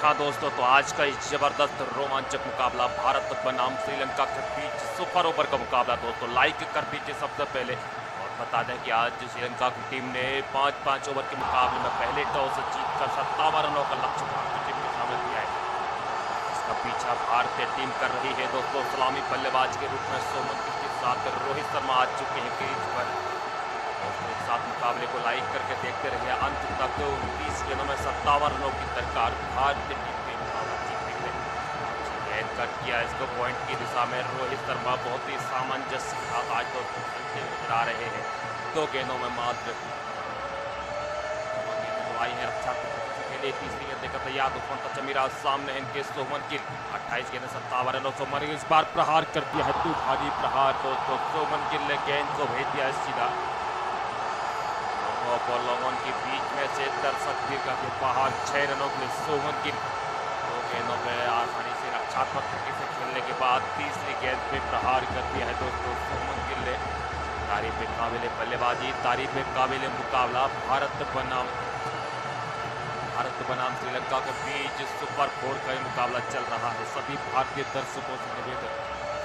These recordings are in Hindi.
हाँ दोस्तों तो आज का इस ज़बरदस्त रोमांचक मुकाबला भारत बनाम श्रीलंका के बीच सुपर ओवर का मुकाबला। दोस्तों लाइक कर दीजिए सबसे पहले और बता दें कि आज श्रीलंका की टीम ने पाँच पाँच ओवर के मुकाबले में पहले टॉस जीत कर सत्तावन रनों का लक्ष्य भारतीय टीम के सामने दिया है। इसका पीछा भारतीय टीम कर रही है। दोस्तों, सलामी बल्लेबाज के रूप में सोमन के साथ रोहित शर्मा आ चुके हैं। क्रीज पर एक साथ मुकाबले को लाइक करके देखते रहिए अंत तक उनतीस गेंदों में सत्तावन रनों की दरकार भारतीय टीम के मुकाबला किया इसको पॉइंट की दिशा में रोहित शर्मा बहुत ही सामंजस्य साथ आज तो खेलते आ रहे हैं। दो गेंदों में मात्र आई है रक्षा लिए। तीसरी गेंद देकर तैयार का चमीरा सामने इनके सोमन की। अट्ठाईस गेंद, सत्तावन रनों, सोमन इस बार प्रहार कर दिया है। तूफानी प्रहार दोस्तों सोमन गिल ने गेंद को भेज दिया सीधा। और लोगों के बीच में से दर्शक दीर्घा के बाहर छह रनों के लिए सोमन गिल दो गेंदों में आसानी से रक्षात्मक तरीके से खेलने के बाद तीसरी गेंद पे प्रहार कर दिया है दोस्तों सोमन गिल ने तारीफ़ काबिल बल्लेबाजी, तारीफ़ काबिल मुकाबला, भारत बनाम भारत बनाम श्रीलंका के बीच सुपर फोर का मुकाबला चल रहा है। सभी भारतीय दर्शकों से निवेदन,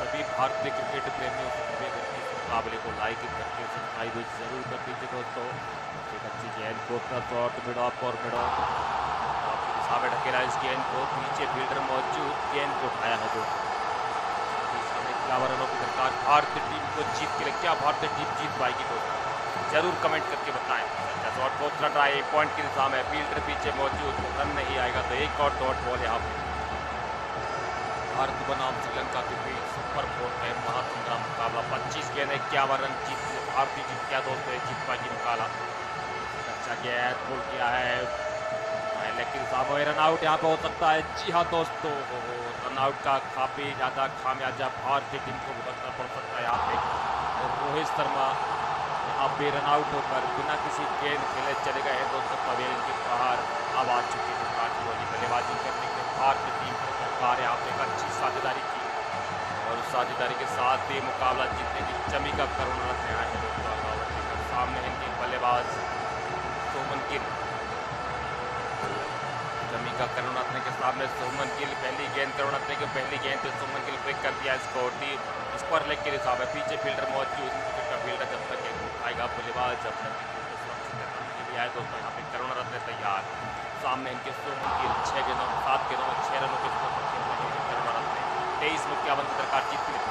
सभी भारतीय क्रिकेट प्रेमियों से निवेदन। मुकाबले को लाइक करके सब्सक्राइब ज़रूर कर दीजिए दोस्तों। एक अच्छी गेंद को शॉट मिड ऑफ़ और मिड ऑफ़ दिशा में ढकेला इस गेंद को, पीछे फील्डर मौजूद, गेंद को उठाया है दोस्तों। इक्यावन रनों की दरकार भारतीय टीम को जीत के लिए, क्या भारतीय टीम जीत पाएगी दोस्तों? ज़रूर कमेंट करके बताएँ। अच्छा शॉट को रन रहा है पॉइंट की दिशा में फील्डर पीछे मौजूद, रन नहीं आएगा तो एक और डॉट बॉल यहाँ पे। भारत बनाम श्रीलंका के बीच सुपर फोर पच्चीस गेंद इक्यावन रन जीत भारतीय जीत क्या दोस्तों जीत पाएगी मुकाबला अच्छा गेंद पुल किया है। लेकिन सामो रन आउट, यहाँ पे हो सकता है। जी हाँ दोस्तों रन आउट का काफ़ी ज़्यादा खामियाजा भारतीय टीम को भुगतना पड़ सकता है यहाँ पे। रोहित शर्मा, यहाँ पे रन आउट होकर बिना किसी गेंद खेले चले गए हैं दोस्तों पवेल के बाहर अब आ चुके हैं विराट कोहली बल्लेबाजी करने के भारतीय टीम की सरकार यहाँ पे एक अच्छी साझेदारी की और उस साझेदारी के साथ ही मुकाबला जीतने की जमी का करुण रखने आए हैं। दोस्तों सामने इनके बल्लेबाज सोमन गिल। जमी का करुणात्म के सामने सोमन गिल, पहली गेंद करुणात्म की पहली गेंद पे सोमन गिल ब्रेक कर दिया स्कोर दी स्क्वायर लेग के हिसाब है। पीछे फील्डर मौजूद का फील्डर जब तक उठाएगा बल्लेबाज जब तक आए दोस्तों यहाँ पे करुणारत्न तैयार। सामने इनके सोमन गिल छः गेंदों, सात गेंदों में छः रनों के स्कोर पर तेईस में इक्यावन की दरकार जीत के लिए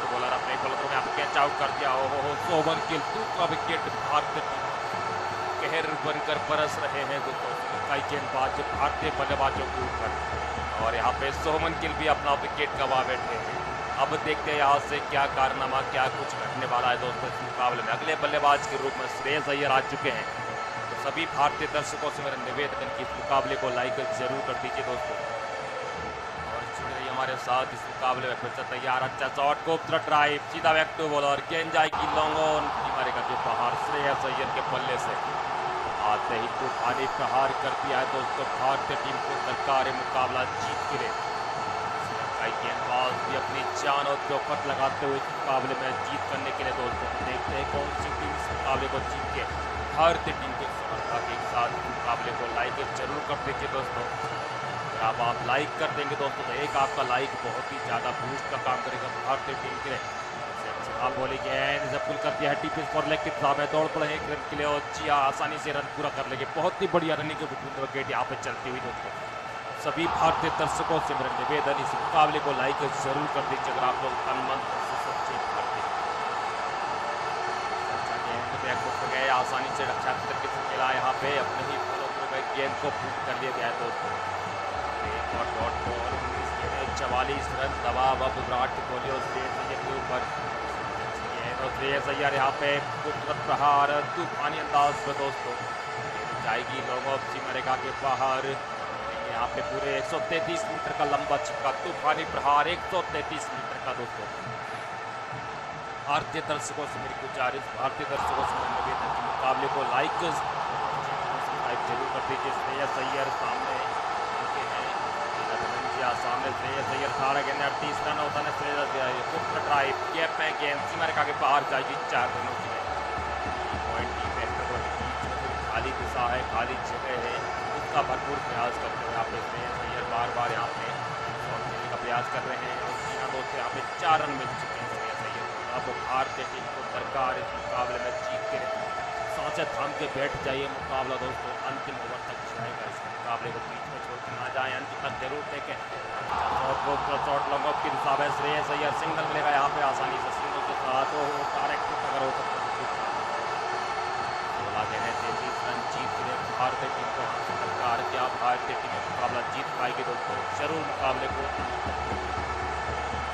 टू बॉलर अपने बॉलर में यहाँ कैच आउट कर दिया। हो हो सोमन गिल दूसरा विकेट भारतीय कहर बनकर बरस रहे हैं कई गेंदबाज भारतीय बल्लेबाजों के ऊपर। और यहाँ पे सोमन गिल भी अपना विकेट गवा बैठे हैं। अब देखते हैं यहाँ से क्या कारनामा, क्या कुछ घटने वाला है दोस्तों इस मुकाबले में। अगले बल्लेबाज के रूप में श्रेयस अय्यर आ चुके हैं। तो सभी भारतीय दर्शकों से मेरा निवेदन कि इस मुकाबले को लाइक ज़रूर कर दीजिए दोस्तों। हमारे साथ इस मुकाबले में फिर से तैयार। अच्छा शॉट को ड्राइव सीधा बैक टू बॉल और गेंद जाएगी लॉन्ग ऑन मारेगा जो बाहर श्रेयस अय्यर के पल्ले से। आते ही तूफानी प्रहार कर दिया है दोस्तों, भारतीय टीम को सरकार मुकाबला जीत के गेंदबाज भी अपनी जान और चौखट लगाते हुए मुकाबले में जीत करने के लिए दोस्तों देखते हैं कौन सी टीम इस मुकाबले को जीत के भारतीय टीम की सफलता के साथ मुकाबले को लाइक ज़रूर कर देखिए दोस्तों। अगर आप लाइक कर देंगे दोस्तों तो एक आपका लाइक बहुत ही ज़्यादा बूस्ट का काम करेगा भारतीय टीम के लिए। आप बोलेंगे जब पुल कर दिया है टीपी फॉर के सामने दौड़ पड़े एक रन के लिए और जिया आसानी से रन पूरा कर लेंगे। बहुत ही बढ़िया रनिंग विकेट यहाँ पर चलती हुई दोस्तों। सभी भारतीय दर्शकों से मेरा निवेदन इस मुकाबले को लाइक ज़रूर कर दीजिए अगर आप लोग तन मन भारतीय। गए, आसानी से रक्षा करके खेला यहाँ पे। अपने ही गेंद को पूट कर लिया गया है दोस्तों। और डॉट बॉल चवालीस रन दबाव अब विराट कोहली और स्टेट के ऊपर तो श्रेयस अय्यर यहाँ पे खूबसूरत प्रहार तूफानी अंदाज में दोस्तों जाएगी लोगों सिमरेगा के बाहर यहाँ पे पूरे 133 मीटर का लंबा छिक्का तूफानी प्रहार 133 मीटर का दोस्तों भारतीय दर्शकों से मेरी गुजारिश भारतीय दर्शकों से मेरा निवेदन के मुकाबले को लाइक लाइक ज़रूर कर दीजिए श्रेयस अय्यर सामने Fraser, अड़तीस रन होता है Fraser चार रनों की पॉइंट खाली दिशा है खाली जगह है उसका भरपूर प्रयास करते हुए आप देख हैं सैयर बार बार यहाँ पे खेलने का प्रयास कर रहे हैं यहाँ पे चार रन मिल चुके हैं सैयर अब हार देखिए को दरकार इस मुकाबले में जीत के थाम के बैठ जाइए मुकाबला दोस्तों, अंतिम ओवर तक जाएगा इस मुकाबले को बीच में छोड़ के ना जाए, अंत तक ज़रूर देखें। शॉट लॉन्ग ऑफ़ की हिसाब है श्रेयस अय्यर सिंगल मिलेगा यहाँ पे आसानी से सिंगल के साथ। वो डायरेक्ट अगर हो सकता है। तैंतीस रन जीत के लिए भारतीय टीम को से क्या भारतीय टीम मुकाबला जीत पाएगी दोस्तों, ज़रूर मुकाबले को।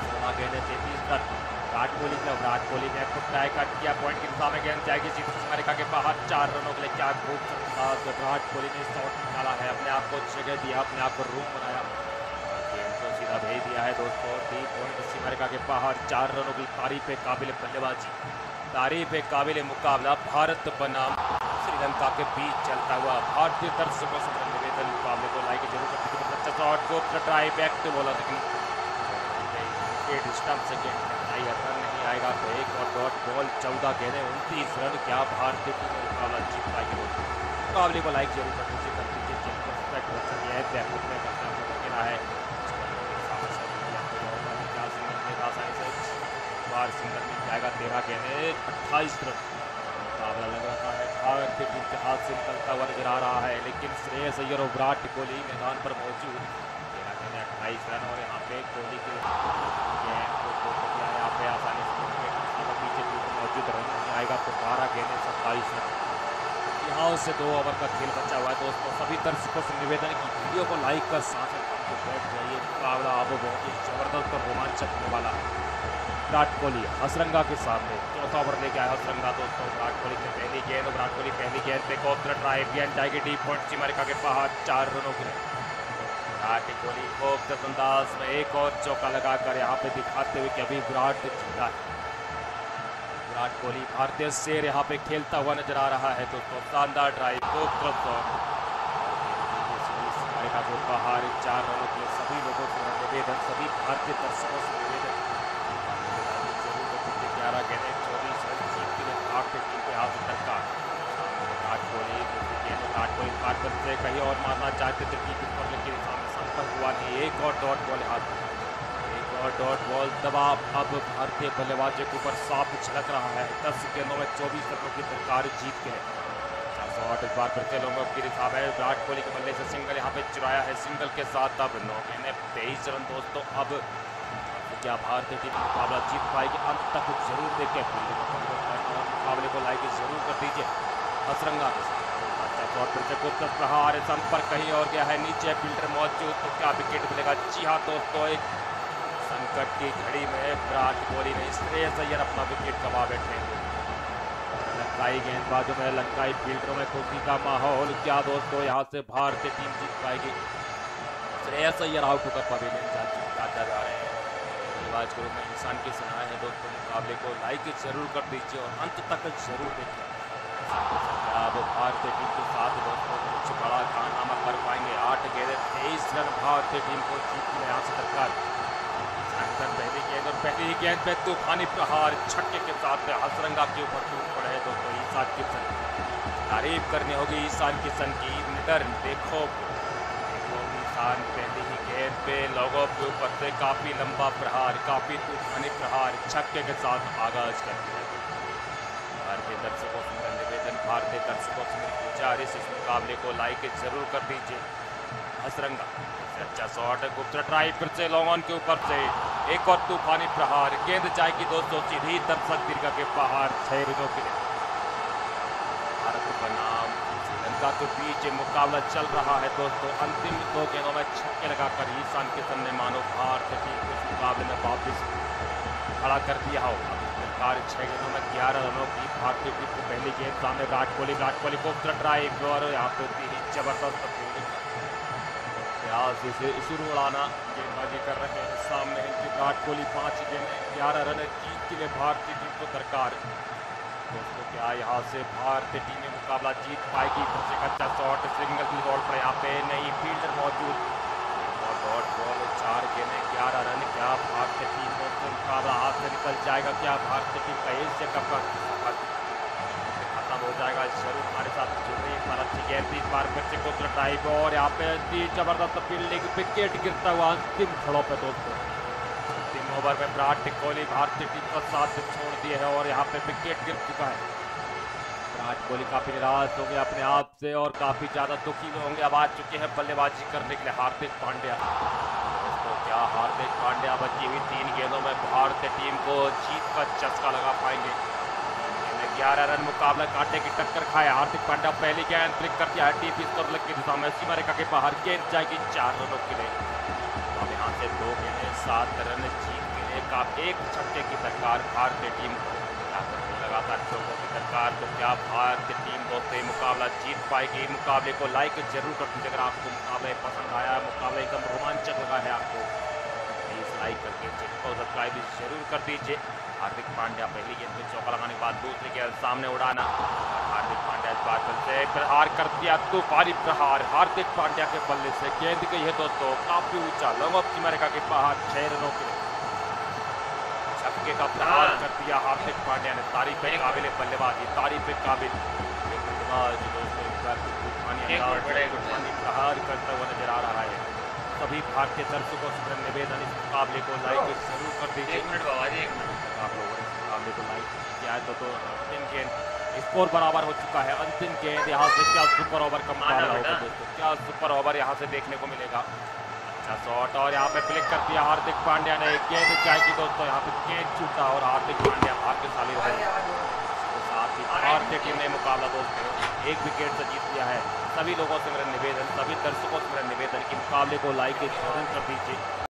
सोलह गेंदें तैंतीस रन। विराट कोहली का विराट कोहली ने खुद ट्राई कट किया पॉइंट के में गेंद जाएगी जीत अमेरिका के बाहर चार रनों के लिए क्या खूब विराट कोहली ने शॉट निकाला है, अपने आप को जगह दिया, अपने आप को रूम बनाया। सीधा भेज दिया है दोस्तों डी पॉइंट अमेरिका के बाहर चार रनों की तारीफ़ है काबिल बल्लेबाजी। तारीफ़ काबिल मुकाबला, भारत बनाम। श्रीलंका के बीच चलता हुआ भारतीय दर्शकों से निवेदन मुकाबले को लाइक ज़रूर करते हैं ट्राई बैक टू बॉलर लेकिन स्टम्प से गेंद नहीं रन नहीं आएगा तो एक और डॉट बॉल चौदह गेंदें, उनतीस रन, क्या भारतीय टीम मुकाबला जीत पाएगी मुकाबले को लाइक ज़रूर कर दीजिए कर दीजिए चैनल को सब्सक्राइब कर सकते हैं बैकअप में करना अकेला है। बार सिंगल मिल जाएगा, तेरह गेंदे, अट्ठाईस रन। मुकाबला लग रहा है भारतीय टीम के हाथ से निकलता हुआ नज़र आ रहा है, लेकिन श्रेयस अय्यर और विराट कोहली मैदान पर मौजूद। अट्ठाईस रन और यहाँ पे कोहली के यहाँ पे आसानी से पीछे मौजूद रन नहीं आएगा तो बारह गेंदे सत्ताईस रन। यहाँ से दो ओवर का खेल बचा हुआ है दोस्तों। सभी दर्शकों से निवेदन की वीडियो को लाइक कर साथ बैठ जाइए। मुकाबला अब बहुत ही ज़बरदस्त और रोमांचक होने वाला है। विराट कोहली हसरंगा के सामने चौथा ओवर लेके आया हसरंगा दोस्तों। विराट कोहली की पहली गेंद, विराट कोहली पहली गेंद पे कॉप्टर ड्राइव गेंद जाएगी डी पॉइंट अमेरिका के बाहर, चार रनों के विराट कोहली खूबसूरत अंदाज में एक और चौका लगाकर यहाँ पे दिखाते हुए कि अभी विराट जीता है विराट कोहली भारतीय शेर यहाँ पे खेलता हुआ नज़र आ रहा है दोस्तों शानदार ड्राइव अमेरिका के बाहर चार रनों के सभी लोगों से निवेदन सभी भारतीय दर्शकों से निवेदन ग्यारह गेंदे चौबीस रन जीत के लिए भारतीय टीम के हाथ धक्का विराट कोहली विराट कोहली करते कहीं और मारना चाहते थे टीम पर लेकिन सामने संपर्क हुआ नहीं। एक और डॉट बॉल हाथ एक और डॉट बॉल दबाव। अब भारतीय बल्लेबाजों के ऊपर साफ़ झलक रहा है। दस गेंदों में चौबीस रनों की दरकार जीत के। शॉट इस बार फिर से लोगों की रिसाब है। विराट कोहली के बल्ले से सिंगल यहाँ पे चुराया है सिंगल के साथ। अब नौ गेंदे तेईस रन दोस्तों। अब क्या भारतीय टीम मुकाबला जीत पाएगी? अंत तक ज़रूर देखें। मुकाबले को लाइक ज़रूर कर दीजिए। हसरंगा। के साथ शॉट फिर से गुप्त प्रहार संपर्क कहीं और गया है। नीचे फील्डर मौजूद तो क्या विकेट मिलेगा? जी हाँ दोस्तों, एक संकट की घड़ी में विराट कोहली ने श्रेयस अय्यर अपना विकेट गवा बैठे। लंकाई गेंदबाजों में, लंकाई फील्डरों में खुशी का माहौल। क्या दोस्तों, यहाँ से भारतीय टीम जीत पाएगी? श्रेयस अय्यर आउट होकर पवेलियन जा रहे हैं। में इंसान की सलाह है। दोस्तों, मुकाबले को लाइक ज़रूर कर दीजिए और अंत तक ज़रूर देखिए भारतीय टीम के साथ दोस्तों कुछ बड़ा कारनामा कर पाएँगे आठ गेंदे तेईस रन भारतीय टीम को जीत में यहाँ से दरकार पहली गेंद और पहली गेंद पे तूफानी प्रहार छक्के के साथ हसरंगा के ऊपर टूट पड़े दोस्तों ईशान किशन तारीफ़ करनी होगी ईशान किशन की निडर देखो देखो ईशान पहली ही गेंद पे लोगों के ऊपर से काफ़ी लंबा प्रहार काफ़ी तूफानी प्रहार छक्के के साथ आगाज़ करती है भारतीय दर्शकों से मेरा निवेदन, भारतीय दर्शकों से मेरी गुजारिश इस मुकाबले को लाइक ज़रूर कर दीजिए। हसरंगा अच्छा शॉट गुप्त ट्राई फिर से लॉन्ग ऑन के ऊपर से। एक और तूफानी प्रहार। गेंद जाएगी दोस्तों सीधी दर्शक दीर्घा के बाहर छह रनों के लिए। भारत बनाम श्रीलंका के बीच मुकाबला चल रहा है दोस्तों। अंतिम दो गेंदों में छक्के लगाकर ईशान किशन ने मानो भारत इस मुकाबले में वापिस खड़ा कर दिया हो सरकार छह गेंदों में ग्यारह रनों की भारतीय टीम को पहली गेंद। सामने विराट कोहली विराट कोहली को ड्राइव और यहाँ पे होती है ज़बरदस्त प्रयास इसे शुरू उड़ाना गेंदबाजी कर रहे हैं सामने विराट कोहली, पाँच गेंद, ग्यारह रन जीत के लिए भारतीय टीम को दरकार। दोस्तों, क्या यहाँ से भारतीय टीम में मुकाबला जीत पाएगी? अच्छा शॉट सिंगल की दौड़ पर यहाँ पे नई फील्डर मौजूद। डॉट बॉल चार, गेंदें ग्यारह रन, क्या भारतीय टीम को मुकाबला? हाथ से निकल जाएगा क्या भारतीय टीम का? एशिया कप का खत्म हो जाएगा ज़रूर हमारे साथ जुड़ रही अच्छी गेंद इस बार से को टाइप और यहाँ पे ज़बरदस्त फील्डिंग, विकेट गिरता हुआ अंतिम खड़ों पे दोस्तों। ओवर में विराट कोहली भारतीय टीम का साथ छोड़ दिए है और यहाँ पे विकेट गिर चुका है। विराट कोहली काफ़ी निराश हो गए अपने आप से और काफ़ी ज़्यादा दुखी होंगे। अब आ चुके हैं बल्लेबाजी करने के लिए हार्दिक पांड्या। तो क्या हार्दिक पांड्या बची हुई तीन गेंदों में? भारतीय टीम को जीत का चस्का लगा पाएँगे। ग्यारह रन मुकाबला कांटे की टक्कर खाए। हार्दिक पांड्या पहली गेंद ब्रेक कर दिया। टीपी स्कोर लग की दिशा में सीमा रेखा के बाहर गेंद जाएगी चार रनों के लिए। अब यहाँ से दो गेंदें, सात रन जीत के लिए। का एक छक्के की दरकार भारतीय टीम लगातार चौकों की दरकार तो क्या भारतीय टीम दोस्तों मुकाबला जीत पाएगी। मुकाबले को लाइक ज़रूर कर दीजिए, अगर आपको मुकाबला पसंद आया, मुकाबला एकदम रोमांचक लगा है आपको प्लीज़ लाइक करके चैनल को सब्सक्राइब ज़रूर कर दीजिए। हार्दिक पांड्या, पहली गेंद में चौका लगाने के बाद दूसरी गेंद सामने उड़ाना। हार्दिक पांड्या इस बार फिर से प्रहार कर दिया तूफानी प्रहार। हार्दिक पांड्या के बल्ले से गेंद गई है दोस्तों, काफ़ी ऊँचा लॉन्ग ऑफ़ अमेरिका के बाहर, छह रनों के छक्के का प्रहार कर दिया हार्दिक पांड्या ने। तारीफ़ काबिल बल्लेबाजी तारीफ़ पे काबिल। बल्लेबाज प्रहार करता हुआ नज़र आ रहा है। सभी भारतीय दर्शकों से निवेदन इस मुकाबले को लाइक ज़रूर कर दीजिए। एक मिनट बाबा जी एक मिनट। आप लोगों ने इस मुकाबले को लाइक किया है तो, तो अंतिम गेंद स्कोर बराबर हो चुका है। अंतिम गेंद यहाँ से क्या सुपर ओवर का मुकाबला होगा दोस्तों? क्या सुपर ओवर यहाँ से देखने को मिलेगा? अच्छा शॉट और यहाँ पे क्लिक कर दिया हार्दिक पांड्या ने। गेंद जाएगी दोस्तों, यहाँ पे गेंद छूटा और हार्दिक पांड्या भाग्यशाली रहे। साथ ही भारतीय टीम ने मुकाबला दोस्तों, एक विकेट से जीत लिया है। सभी लोगों से मेरा निवेदन, सभी दर्शकों से मेरा निवेदन कि मुकाबले को लाइक के कर दीजिए